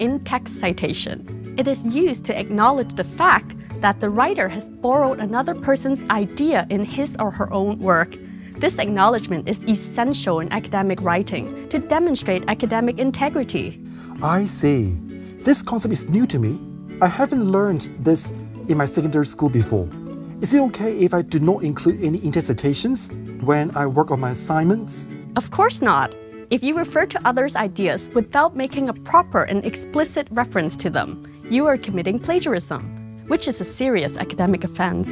in-text citation. It is used to acknowledge the fact that the writer has borrowed another person's idea in his or her own work. This acknowledgement is essential in academic writing to demonstrate academic integrity. I see. This concept is new to me. I haven't learned this in my secondary school before. Is it okay if I do not include any in-text citations when I work on my assignments? Of course not. If you refer to others' ideas without making a proper and explicit reference to them, you are committing plagiarism, which is a serious academic offense.